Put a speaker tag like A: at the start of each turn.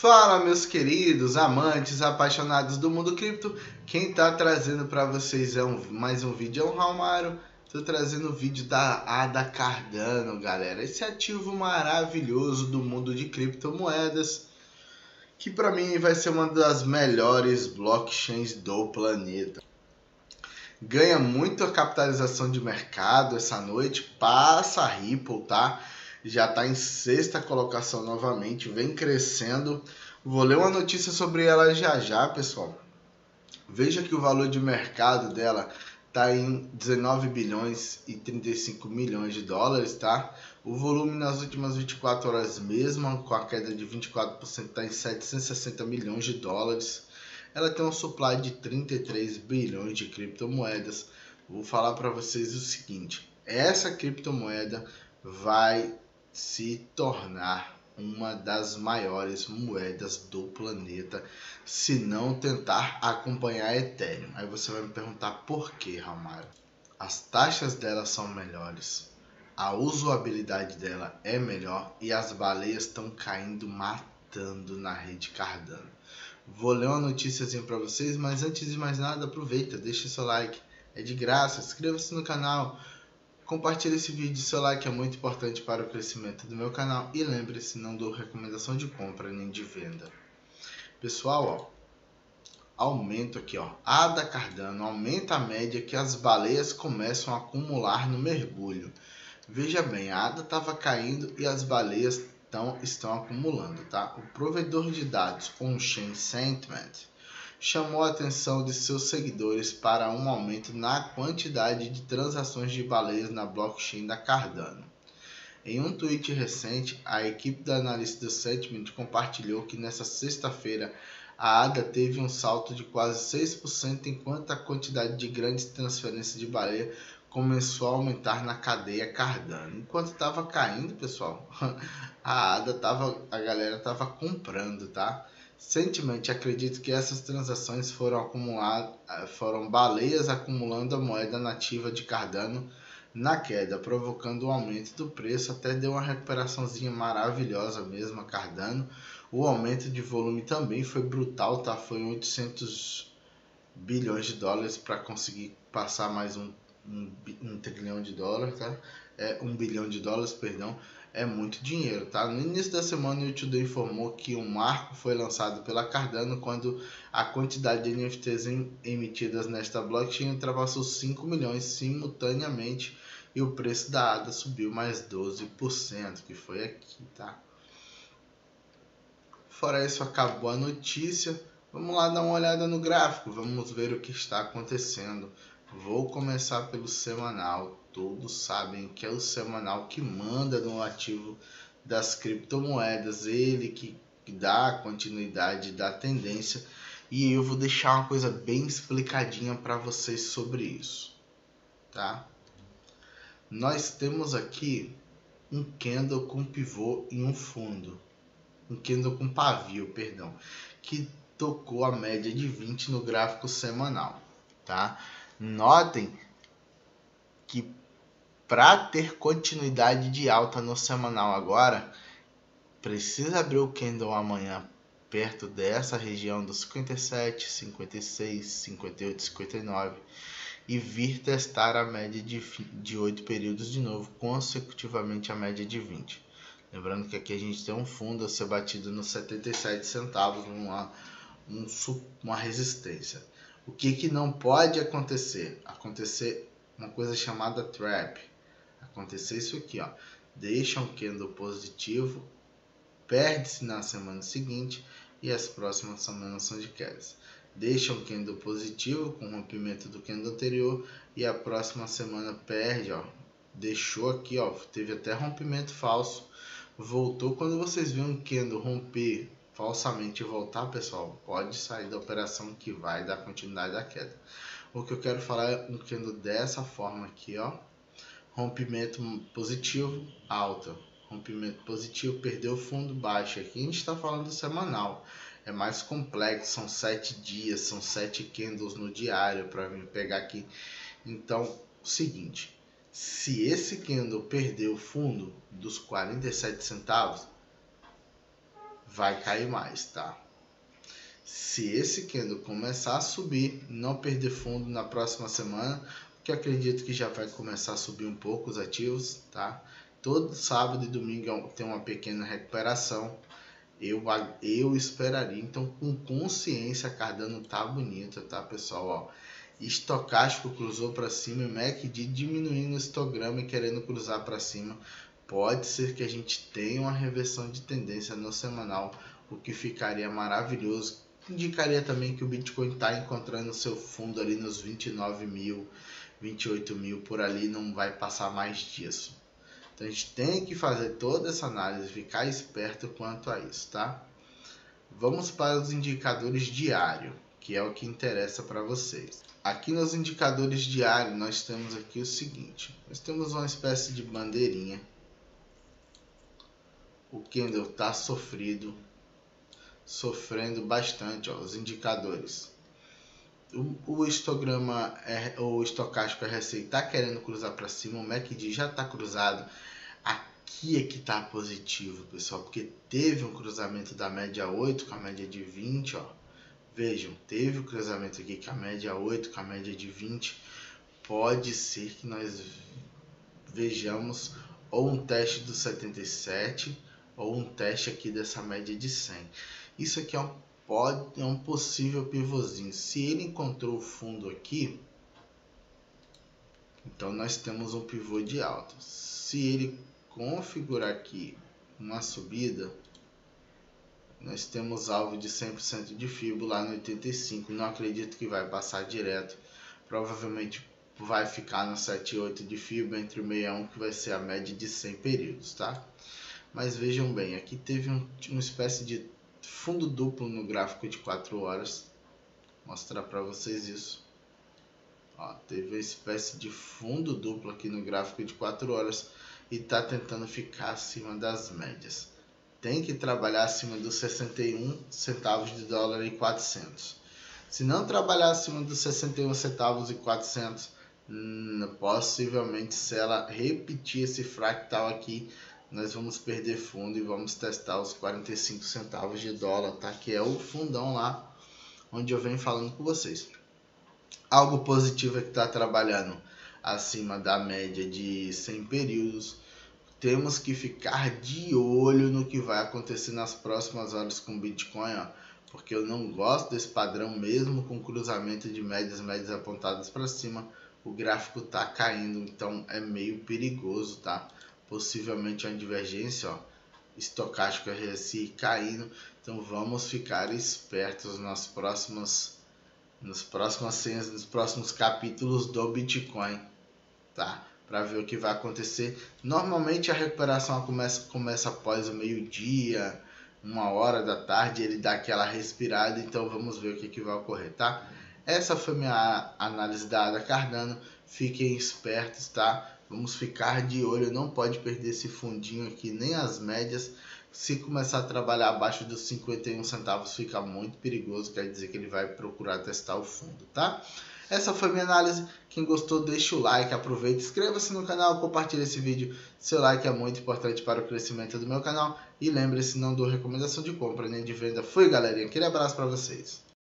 A: Fala, meus queridos amantes, apaixonados do mundo cripto. Quem tá trazendo para vocês é um, mais um vídeo é o Raumaro. Tô trazendo o vídeo da Ada Cardano, galera. Esse ativo maravilhoso do mundo de criptomoedas, que para mim vai ser uma das melhores blockchains do planeta. Ganha muito a capitalização de mercado essa noite, passa a Ripple, tá? Já está em sexta colocação novamente, vem crescendo. Vou ler uma notícia sobre ela já já, pessoal. Veja que o valor de mercado dela está em 19 bilhões e 35 milhões de dólares, tá? O volume nas últimas 24 horas mesmo, com a queda de 24%, está em 760 milhões de dólares. Ela tem um supply de 33 bilhões de criptomoedas. Vou falar para vocês o seguinte: essa criptomoeda vai se tornar uma das maiores moedas do planeta se não tentar acompanhar Ethereum. Aí você vai me perguntar por que, Ramalho? As taxas dela são melhores, a usabilidade dela é melhor e as baleias estão caindo matando na rede Cardano. Vou ler uma notícia para vocês, mas antes de mais nada, aproveita, deixa seu like, é de graça, inscreva-se no canal, Compartilhe esse vídeo, seu like é muito importante para o crescimento do meu canal e lembre-se, não dou recomendação de compra nem de venda. Pessoal, ó, aumento aqui, ó, ADA Cardano aumenta a média que as baleias começam a acumular no mergulho. Veja bem, a ADA estava caindo e as baleias tão, estão acumulando, tá? O provedor de dados on-chain Sentiment chamou a atenção de seus seguidores para um aumento na quantidade de transações de baleias na blockchain da Cardano. Em um tweet recente, a equipe da analista do Sentiment compartilhou que nesta sexta-feira a ADA teve um salto de quase 6%, enquanto a quantidade de grandes transferências de baleia começou a aumentar na cadeia Cardano. Enquanto estava caindo, pessoal, a ADA tava, a galera estava comprando, tá? Recentemente, acredito que essas transações foram, acumular, foram baleias acumulando a moeda nativa de Cardano na queda, provocando um aumento do preço, até deu uma recuperaçãozinha maravilhosa mesmo a Cardano. O aumento de volume também foi brutal, tá? Foi 800 bilhões de dólares para conseguir passar mais um, um, um, trilhão de dólares, tá? É, um bilhão de dólares, perdão é muito dinheiro, tá? No início da semana, o YouTube informou que um marco foi lançado pela Cardano quando a quantidade de NFTs emitidas nesta blockchain ultrapassou 5 milhões simultaneamente e o preço da ADA subiu mais 12%, que foi aqui, tá? Fora isso, acabou a notícia. Vamos lá dar uma olhada no gráfico, vamos ver o que está acontecendo. Vou começar pelo semanal. Todos sabem que é o semanal que manda no ativo das criptomoedas, ele que dá continuidade da tendência. E eu vou deixar uma coisa bem explicadinha para vocês sobre isso, tá? Nós temos aqui um candle com pivô em um fundo, um candle com pavio, perdão, que tocou a média de 20 no gráfico semanal, tá? Notem que para ter continuidade de alta no semanal agora, precisa abrir o candle amanhã perto dessa região dos 57, 56, 58, 59 e vir testar a média de, de 8 períodos de novo, consecutivamente a média de 20. Lembrando que aqui a gente tem um fundo a ser batido nos 77 centavos, uma, um, uma resistência. O que, que não pode acontecer? Acontecer uma coisa chamada trap acontecer isso aqui, ó. Deixa um candle positivo, perde-se na semana seguinte e as próximas semanas são de quedas. Deixa um candle positivo com rompimento do candle anterior e a próxima semana perde, ó. Deixou aqui, ó, teve até rompimento falso. Voltou quando vocês viram um candle romper falsamente voltar, pessoal, pode sair da operação que vai dar continuidade à queda. O que eu quero falar é um candle dessa forma aqui, ó rompimento positivo, alta. Rompimento positivo, perdeu fundo, baixa. Aqui a gente está falando semanal. É mais complexo, são sete dias, são sete candles no diário para me pegar aqui. Então, o seguinte, se esse candle perder o fundo dos 47 centavos, vai cair mais, tá? Se esse candle começar a subir, não perder fundo na próxima semana, que acredito que já vai começar a subir um pouco os ativos, tá? Todo sábado e domingo é tem uma pequena recuperação. Eu, eu esperaria, então com consciência Cardano tá bonita, tá pessoal? Ó, estocástico cruzou para cima MACD diminuindo o histograma e querendo cruzar para cima. Pode ser que a gente tenha uma reversão de tendência no semanal, o que ficaria maravilhoso. Indicaria também que o Bitcoin está encontrando seu fundo ali nos 29 mil, 28 mil por ali, não vai passar mais disso. Então a gente tem que fazer toda essa análise, ficar esperto quanto a isso, tá? Vamos para os indicadores diários, que é o que interessa para vocês. Aqui nos indicadores diários nós temos aqui o seguinte, nós temos uma espécie de bandeirinha. O candle está sofrido, sofrendo bastante, ó, os indicadores o, o histograma, é, o estocástico RSI está querendo cruzar para cima, o MACD já está cruzado. Aqui é que está positivo, pessoal, porque teve um cruzamento da média 8 com a média de 20, ó. Vejam, teve o um cruzamento aqui com a média 8 com a média de 20. Pode ser que nós vejamos ou um teste do 77 ou um teste aqui dessa média de 100. Isso aqui é um pode é um possível pivôzinho. Se ele encontrou o fundo aqui, então nós temos um pivô de alta. Se ele configurar aqui uma subida, nós temos alvo de 100% de fibra lá no 85. Não acredito que vai passar direto. Provavelmente vai ficar no 78 de fibra entre o 61 que vai ser a média de 100 períodos, tá? Mas vejam bem, aqui teve um, uma espécie de fundo duplo no gráfico de 4 horas. Vou mostrar para vocês isso. Ó, teve uma espécie de fundo duplo aqui no gráfico de 4 horas e está tentando ficar acima das médias. Tem que trabalhar acima dos 61 centavos de dólar e 400. Se não trabalhar acima dos 61 centavos e 400, hum, possivelmente se ela repetir esse fractal aqui, nós vamos perder fundo e vamos testar os 45 centavos de dólar, tá? Que é o fundão lá onde eu venho falando com vocês. Algo positivo é que está trabalhando acima da média de 100 períodos. Temos que ficar de olho no que vai acontecer nas próximas horas com o Bitcoin, ó, porque eu não gosto desse padrão mesmo com cruzamento de médias médias apontadas para cima. O gráfico está caindo, então é meio perigoso, tá? Possivelmente uma divergência ó, estocástica RSI caindo. Então vamos ficar espertos nas próximas nos próximas cenas, nos próximos capítulos do Bitcoin, tá? Para ver o que vai acontecer. Normalmente a recuperação começa começa após o meio-dia, uma hora da tarde, ele dá aquela respirada, então vamos ver o que, que vai ocorrer, tá? Essa foi minha análise da ADA Cardano. Fiquem espertos, tá? Vamos ficar de olho, não pode perder esse fundinho aqui, nem as médias. Se começar a trabalhar abaixo dos 51 centavos, fica muito perigoso, quer dizer que ele vai procurar testar o fundo, tá? Essa foi minha análise. Quem gostou, deixa o like, aproveita, inscreva-se no canal, compartilhe esse vídeo. Seu like é muito importante para o crescimento do meu canal. E lembre-se, não dou recomendação de compra nem de venda. Fui, galerinha. Aquele abraço para vocês.